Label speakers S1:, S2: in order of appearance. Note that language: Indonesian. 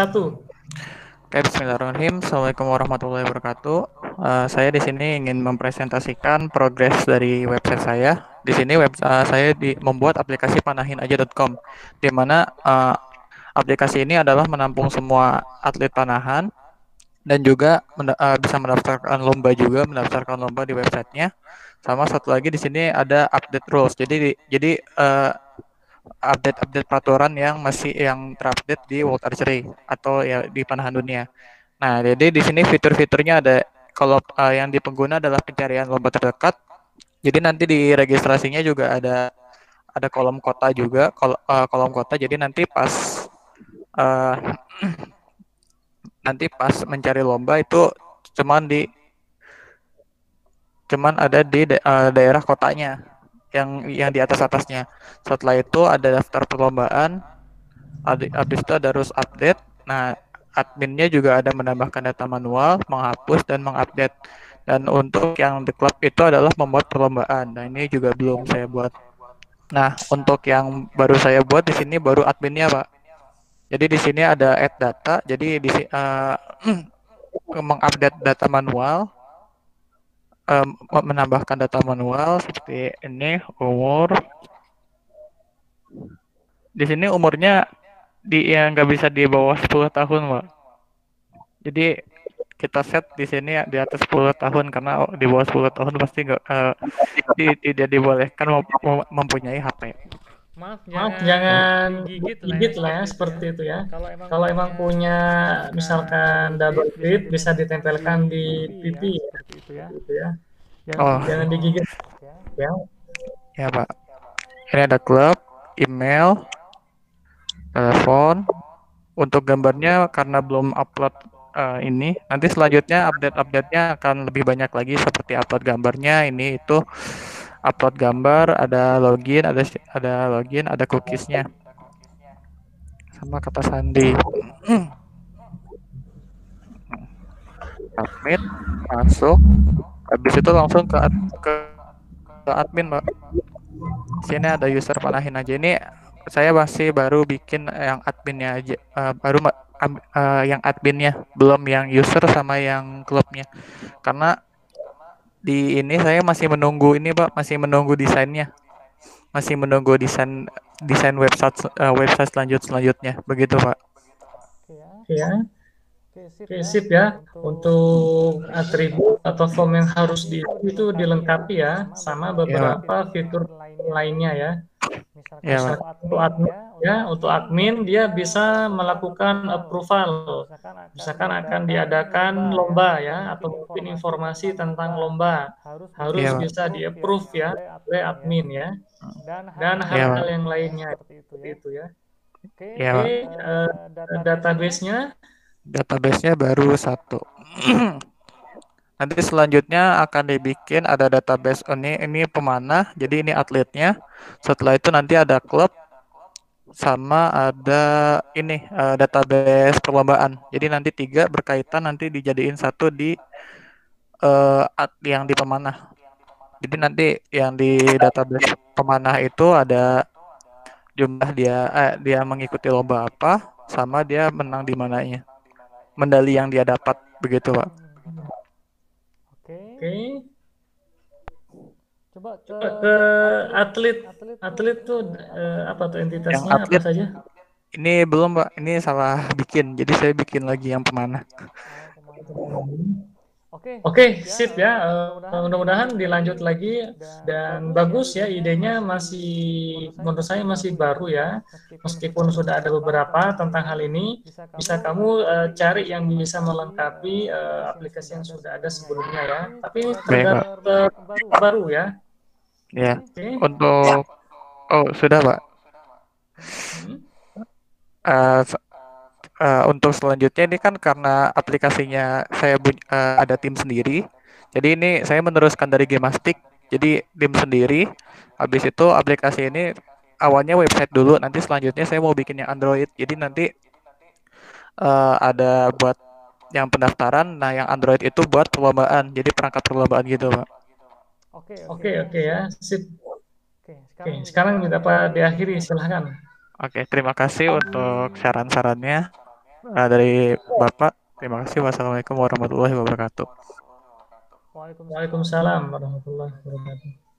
S1: satu.
S2: Oke, Bismillahirrahmanirrahim. Assalamualaikum warahmatullahi wabarakatuh. Uh, saya di sini ingin mempresentasikan progres dari website saya. Di sini web uh, saya di, membuat aplikasi panahinaja.com, di mana uh, aplikasi ini adalah menampung semua atlet panahan dan juga men, uh, bisa mendaftarkan lomba juga, mendaftarkan lomba di websitenya. Sama satu lagi di sini ada update rules. Jadi di, jadi uh, update-update peraturan yang masih yang terupdate di World Archery atau ya di panahan dunia. Nah, jadi di sini fitur-fiturnya ada kalau uh, yang di pengguna adalah pencarian lomba terdekat. Jadi nanti di registrasinya juga ada ada kolom kota juga, kol, uh, kolom kota. Jadi nanti pas uh, nanti pas mencari lomba itu cuman di cuman ada di da daerah kotanya yang yang di atas atasnya. Setelah itu ada daftar perlombaan. Habis itu ada rules update. Nah, adminnya juga ada menambahkan data manual, menghapus dan mengupdate. Dan untuk yang di klub itu adalah membuat perlombaan. Nah, ini juga belum saya buat. Nah, untuk yang baru saya buat di sini baru adminnya, Pak. Jadi di sini ada add data. Jadi di uh, mengupdate data manual um, menambahkan data manual seperti ini umur di sini umurnya di yang nggak bisa di bawah 10 tahun pak jadi kita set di sini di atas 10 tahun karena di bawah 10 tahun pasti nggak uh, tidak dibolehkan mempunyai HP.
S1: Maaf, Maaf jangan, gigit, gigit lah ya, seperti itu ya. Kalau emang, Kalau emang punya misalkan double tip bisa ditempelkan di pipi ya, gitu ya. Gitu ya. Jangan, oh. jangan digigit ya.
S2: Ya Pak. Ini ada klub, email, telepon. Untuk gambarnya karena belum upload uh, ini, nanti selanjutnya update-update-nya akan lebih banyak lagi seperti upload gambarnya ini itu upload gambar, ada login, ada ada login, ada cookiesnya. Sama kata sandi. Submit, masuk. Habis itu langsung ke ke, ke admin, Mbak. Sini ada user panahin aja ini saya masih baru bikin yang adminnya aja uh, baru uh, yang adminnya belum yang user sama yang klubnya karena di ini saya masih menunggu ini Pak, masih menunggu desainnya. Masih menunggu desain desain website uh, website selanjut selanjutnya. Begitu, Pak.
S1: Ya. Oke, sip ya. Untuk atribut atau form yang harus di itu dilengkapi ya sama beberapa ya, fitur lainnya ya. Ya, untuk admin, ya, untuk admin dia bisa melakukan approval. Misalkan akan diadakan lomba ya atau mungkin informasi tentang lomba harus ya, bisa di-approve ya oleh admin ya. Dan hal-hal ya, yang lainnya seperti itu ya. Oke, ya, okay, uh, eh, database-nya
S2: database-nya baru satu. Nanti selanjutnya akan dibikin ada database ini ini pemanah, jadi ini atletnya. Setelah itu nanti ada klub sama ada ini uh, database perlombaan. Jadi nanti tiga berkaitan nanti dijadiin satu di uh, yang di pemanah. Jadi nanti yang di database pemanah itu ada jumlah dia eh, dia mengikuti lomba apa sama dia menang di mananya. Mendali yang dia dapat begitu, Pak.
S1: Oke. Okay. Coba ke, Coba ke atlet, atlet, atlet tuh uh, apa tuh entitasnya yang atlet, apa saja?
S2: Ini belum, Pak. Ini salah bikin. Jadi saya bikin lagi yang pemanah.
S1: Oh, Oke, okay. okay, sip ya. Uh, mudah-mudahan dilanjut lagi dan bagus ya idenya masih menurut saya masih baru ya. Meskipun sudah ada beberapa tentang hal ini, bisa kamu uh, cari yang bisa melengkapi uh, aplikasi yang sudah ada sebelumnya ya. Tapi terbaru, baru ya.
S2: Ya. Okay. Untuk oh sudah pak. Hmm? Uh, uh, untuk selanjutnya ini kan karena aplikasinya saya uh, ada tim sendiri. Jadi ini saya meneruskan dari Gemastic. Jadi tim sendiri. Habis itu aplikasi ini awalnya website dulu. Nanti selanjutnya saya mau bikin yang Android. Jadi nanti uh, ada buat yang pendaftaran. Nah yang Android itu buat perlombaan. Jadi perangkat perlombaan gitu, Pak.
S1: Oke, oke, oke ya. Sip. Oke, sekarang, oke, sekarang dapat diakhiri silahkan.
S2: Oke, terima kasih untuk saran-sarannya. uh, dari Bapak. Terima kasih. Wassalamualaikum warahmatullahi wabarakatuh.
S3: Waalaikumsalam warahmatullahi wabarakatuh.